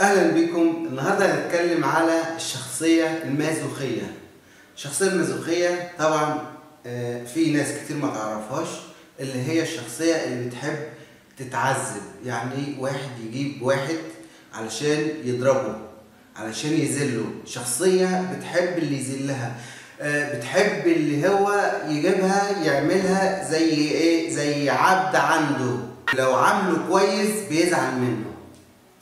أهلا بكم. النهارده هنتكلم على الشخصية المازوخية. الشخصية المازوخية طبعا آه، في ناس كتير ما تعرفهاش اللي هي الشخصية اللي بتحب تتعذب. يعني واحد يجيب واحد علشان يضربه علشان يذله. شخصية بتحب اللي يذلها آه، بتحب اللي هو يجيبها يعملها زي إيه؟ زي عبد عنده. لو عامله كويس بيزعل منه.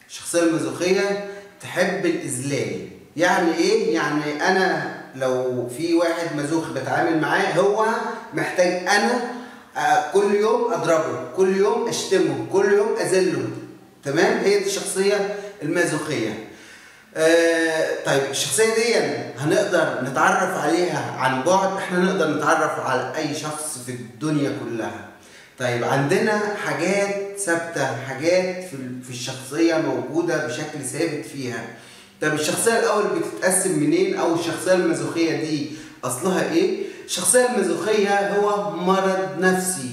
الشخصية المازوخية تحب الإذلال يعني إيه؟ يعني أنا لو في واحد مازوخ بتعامل معاه هو محتاج أنا آه، كل يوم أضربه كل يوم أشتمه كل يوم أذله. تمام؟ هي دي الشخصية المازوخية آه طيب الشخصية دي هنقدر نتعرف عليها عن بعد؟ إحنا نقدر نتعرف على أي شخص في الدنيا كلها. طيب عندنا حاجات ثابتة حاجات في الشخصية موجودة بشكل ثابت فيها. طب الشخصية الأول بتتقسم منين؟ أو الشخصية المازوخية دي أصلها إيه؟ الشخصية المازوخية هو مرض نفسي.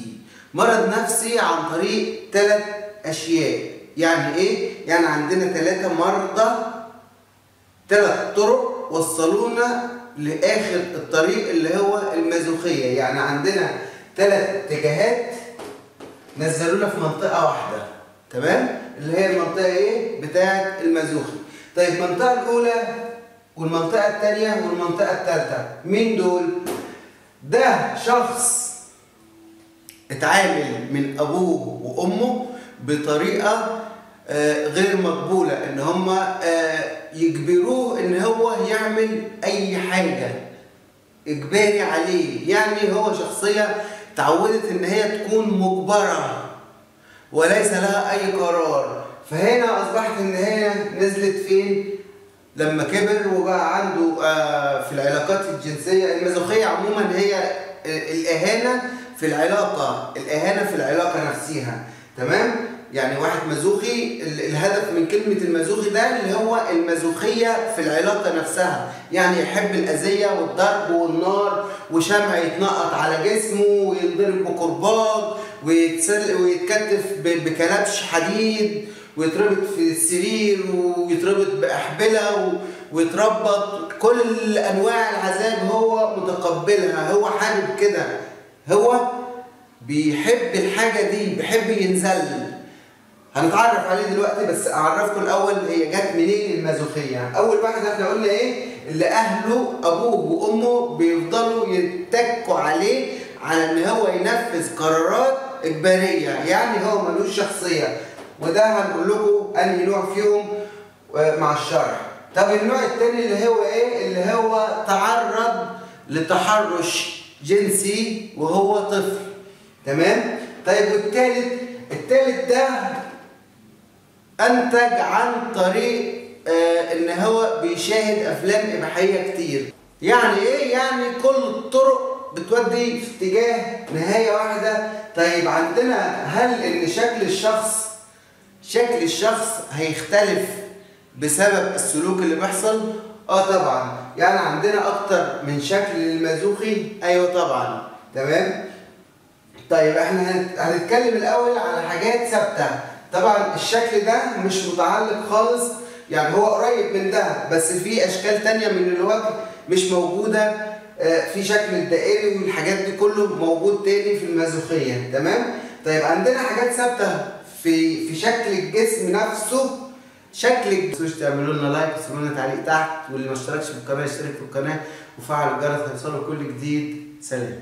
مرض نفسي عن طريق ثلاث أشياء. يعني إيه؟ يعني عندنا ثلاثة مرضى ثلاث طرق وصلونا لآخر الطريق اللي هو المازوخية يعني عندنا ثلاث اتجاهات نزلونا في منطقة واحدة تمام؟ اللي هي المنطقة إيه؟ بتاعة المازوخي. طيب المنطقة الأولى والمنطقة الثانية والمنطقة الثالثة مين دول؟ ده شخص اتعامل من أبوه وأمه بطريقة آه، غير مقبولة إن هما آه، يجبروه إن هو يعمل أي حاجة. إجباري عليه. يعني هو شخصية تعودت إن هي تكون مجبرة وليس لها أي قرار. فهنا أصبحت إن هي نزلت فين؟ لما كبر وبقى عنده آه، في العلاقات الجنسية المازوخية عموما هي الإهانة في العلاقة الإهانة في العلاقة نفسها تمام؟ يعني واحد مازوخي ال- الهدف من كلمة المازوخي ده اللي هو المازوخية في العلاقة نفسها. يعني يحب الأذية والضرب والنار وشمع يتنقط على جسمه وينضرب بكرباج ويتسل ويتكتف بكلبش حديد ويتربط في السرير ويتربط بأحبلة ويتربط. كل أنواع العذاب هو متقبلها. هو حابب كده. هو بيحب الحاجة دي بيحب ينزل. هنتعرف عليه دلوقتي بس أعرفكم الأول هي جت منين المازوخية. أول واحد إحنا قلنا إيه؟ اللي أهله أبوه وأمه بيفضلوا يتكوا عليه على إن هو ينفذ قرارات إجبارية يعني هو ملوش شخصية. وده هنقول لكم أنهي نوع فيهم آه، مع الشرح طب النوع التاني اللي هو إيه؟ اللي هو تعرض لتحرش جنسي وهو طفل. تمام؟ طيب والتالت؟ التالت ده أنتج عن طريق آه إن هو بيشاهد أفلام إباحية كتير. يعني إيه؟ يعني كل الطرق بتودي في اتجاه نهاية واحدة. طيب عندنا هل إن شكل الشخص شكل الشخص هيختلف بسبب السلوك اللي بيحصل؟ آه طبعا. يعني عندنا أكتر من شكل للمازوخي؟ أيوه طبعا. تمام؟ طيب إحنا هنت- هنتكلم الأول على حاجات ثابتة. طبعا الشكل ده مش متعلق خالص يعني هو قريب من ده بس في أشكال تانية من الوجه مش موجودة آه، في شكل الدائري والحاجات دي كله موجود تاني في المازوخية تمام؟ طيب عندنا حاجات ثابتة في في شكل الجسم نفسه شكل الجسم تعملوا لنا لايك وتسيبوا لنا تعليق تحت واللي ما اشتركش في القناة يشترك في القناة وفعل الجرس هيوصله كل جديد. سلام.